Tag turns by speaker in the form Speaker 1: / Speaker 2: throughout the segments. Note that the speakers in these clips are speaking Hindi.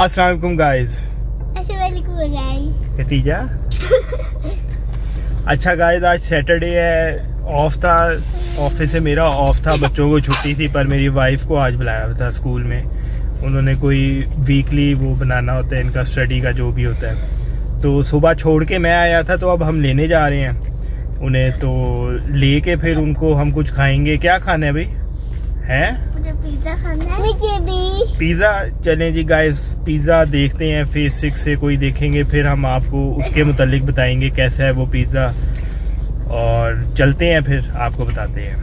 Speaker 1: अस्सलाम वालेकुम गाइस नतीजा अच्छा गाइस आज सैटरडे है ऑफ़ था ऑफ़िस से मेरा ऑफ़ था बच्चों को छुट्टी थी पर मेरी वाइफ को आज बुलाया था स्कूल में उन्होंने कोई वीकली वो बनाना होता है इनका स्टडी का जो भी होता है तो सुबह छोड़ के मैं आया था तो अब हम लेने जा रहे हैं उन्हें तो ले के फिर उनको हम कुछ खाएँगे क्या खाना है भाई हैं?
Speaker 2: पिज्जा खाना है। मुझे भी।
Speaker 1: पिज़्ज़ा चलें जी गाइस पिज़्ज़ा देखते हैं फ़ेज़ सिक्स से कोई देखेंगे फिर हम आपको उसके मुतालिक बताएँगे कैसा है वो पिज़्ज़ा और चलते हैं फिर आपको बताते हैं।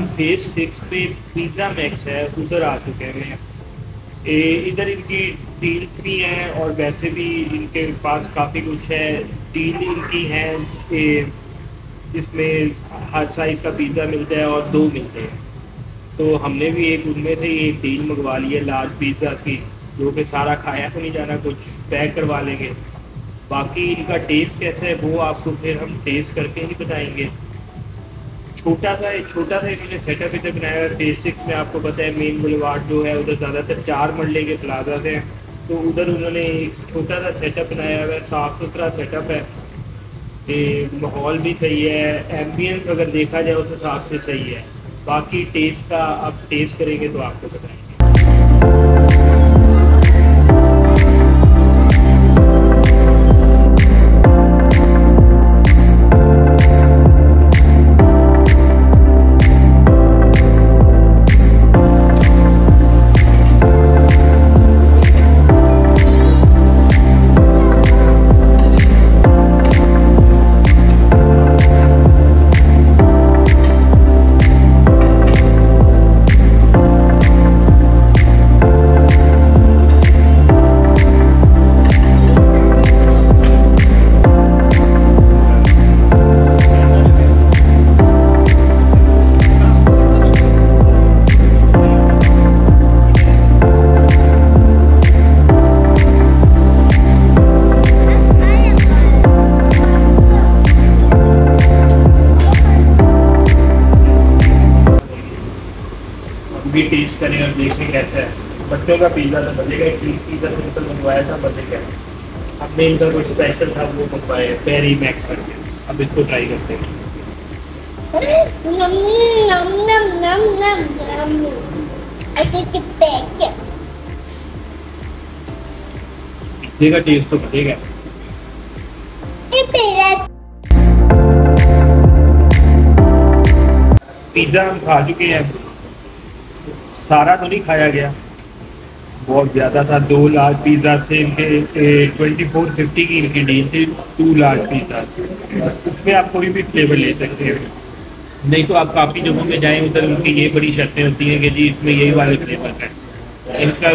Speaker 1: हम फ़ेज़ सिक्स पे पिज़्ज़ा मैक्स है, उधर आ चुके हैं। इधर इनकी डील्स भी हैं और वैसे भी इनके पास काफ़ी कुछ है। डील इनकी है जिसमें हर साइज़ का पिज़्ज़ा मिलता है और दो मिलते हैं। तो हमने भी एक उनमें से एक डील मंगवा ली है लार्ज पिज़्ज़ा की, जो कि सारा खाया तो नहीं जाना, कुछ पैक करवा लेंगे। बाकी इनका टेस्ट कैसा है वो आपको फिर हम टेस्ट करके ही बताएँगे। छोटा सा छोटा सा इन्होंने सेटअप इधर बनाया है बेसिक्स में आपको पता है मेन बुलवार्ड जो है, उधर ज़्यादातर चार मरले के प्लाजा थे। तो उधर उन्होंने एक छोटा सा सेटअप बनाया हुआ है, साफ़ सुथरा सेटअप है। कि माहौल भी सही है एम्बियंस अगर देखा जाए, उस हिसाब से सही है। बाकी टेस्ट का आप टेस्ट करेंगे तो आपको बताएँगे भी टेस्ट करें और देखें कैसा है। बच्चों का पिज़्ज़ा तो बनेगा एक चीज़ पिज़्ज़ा सिंपल मंगवाया था बनेगा हमने इनका कुछ स्पेशल था वो मंगवाया पेरी मैक्स करके। अब इसको ट्राई करते हैं. पिज़्ज़े का टेस्ट तो बनेगा। पिज़्ज़ा हम खा चुके हैं। सारा तो नहीं खाया गया। बहुत ज़्यादा था, दो लार्ज पिज़्ज़ा थे इनके ट्वेंटी फोर फिफ्टी की इनकी डील थी टू लार्ज पिज़्ज़ा उसमें आप कोई भी फ्लेवर ले सकते हैं। नहीं तो आप काफ़ी जगहों में जाएँ, उधर उनकी ये बड़ी शर्तें होती हैं कि जी, इसमें यही वाले फ्लेवर है। इनका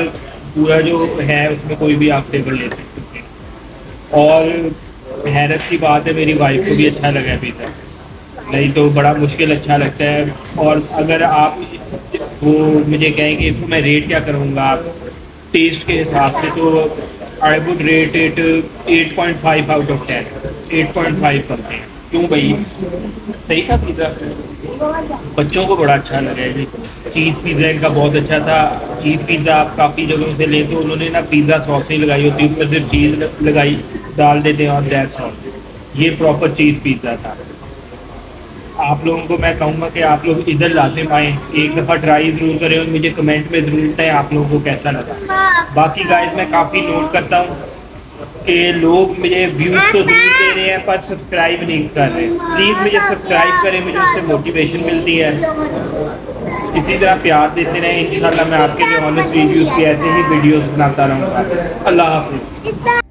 Speaker 1: पूरा जो है, उसमें कोई भी आप फ्लेवर ले सकते हैं। और हैरत की बात है, मेरी वाइफ को भी अच्छा लगा पिज़्ज़ा नहीं तो बड़ा मुश्किल अच्छा लगता है। और अगर आप वो मुझे कहें कि इसको मैं रेट क्या करूँगा? टेस्ट के हिसाब से तो I would rate it 8.5 out of 10 8.5 करते हैं। क्यों भाई? सही था पिज़्ज़ा बच्चों को बड़ा अच्छा लगा है। जी चीज़ पिज़्ज़ा इनका बहुत अच्छा था। चीज़ पिज़्ज़ा आप काफ़ी जगहों से ले तो उन्होंने ना पिज़्ज़ा सॉस ही लगाई होती है ऊपर सिर्फ़ चीज़ लगाई, डाल देते हैं और दैट्स सॉस ये प्रॉपर चीज़ पिज़्ज़ा था। आप लोगों को मैं कहूँगा कि आप लोग इधर लाजिम आए, एक दफ़ा ट्राई ज़रूर करें और मुझे कमेंट में ज़रूर बताएँ आप लोगों को कैसा लगा। बाकी गाइस मैं काफ़ी नोट करता हूँ कि लोग मुझे व्यूज़ तो ज़रूर दे रहे हैं, पर सब्सक्राइब नहीं कर रहे। प्लीज़ मुझे सब्सक्राइब करें, मुझे उससे मोटिवेशन मिलती है। इसी तरह प्यार देते रहें। इंशाल्लाह मैं आपके लिए ऑनेस्ट रिव्यूज़ की ऐसे ही वीडियोज़ बनाता रहूँगा। अल्लाह हाफिज़।